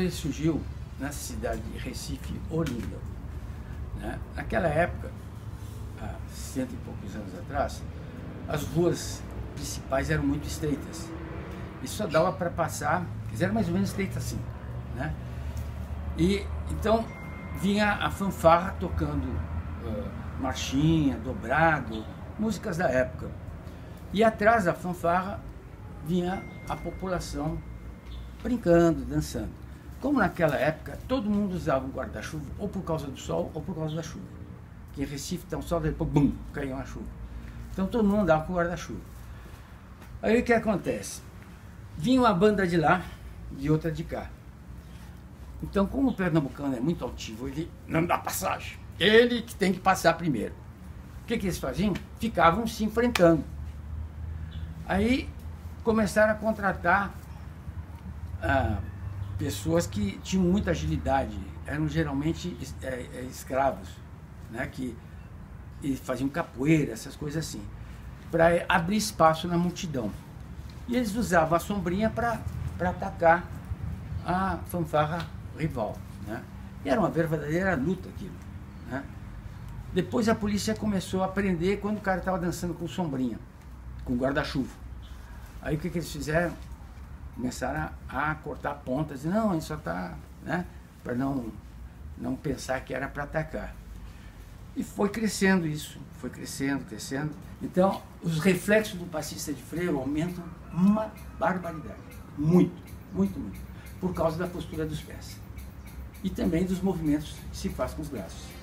ele surgiu na cidade de Recife, Olinda. Né? Naquela época, há cento e poucos anos atrás, as ruas principais eram muito estreitas. E só dava para passar, eram mais ou menos estreitas assim. Né? E então vinha a fanfarra tocando uh, marchinha, dobrado, músicas da época. E atrás da fanfarra vinha a população brincando, dançando. Como naquela época todo mundo usava um guarda-chuva, ou por causa do sol ou por causa da chuva. Que em Recife um sol, depois, bum, caiu uma chuva. Então todo mundo andava com guarda-chuva. Aí o que acontece? Vinha uma banda de lá e outra de cá. Então, como o pernambucano é muito altivo, ele não dá passagem. Ele que tem que passar primeiro. O que, que eles faziam? Ficavam se enfrentando. Aí começaram a contratar ah, pessoas que tinham muita agilidade, eram geralmente é, é, escravos, né, que faziam capoeira, essas coisas assim, para abrir espaço na multidão. E eles usavam a sombrinha para atacar a fanfarra rival. Né? E era uma verdadeira luta aquilo. Né? Depois a polícia começou a prender quando o cara estava dançando com sombrinha, com guarda-chuva. Aí o que, que eles fizeram? Começaram a, a cortar pontas. Não, a gente só está. Né? Para não, não pensar que era para atacar. E foi crescendo isso, foi crescendo, crescendo. Então, os reflexos do passista de freio aumentam uma barbaridade. Muito, muito, muito. Por causa da postura dos pés. E também dos movimentos que se faz com os braços.